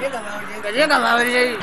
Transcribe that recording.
cái gì cái gì Gak dia tambah lagi.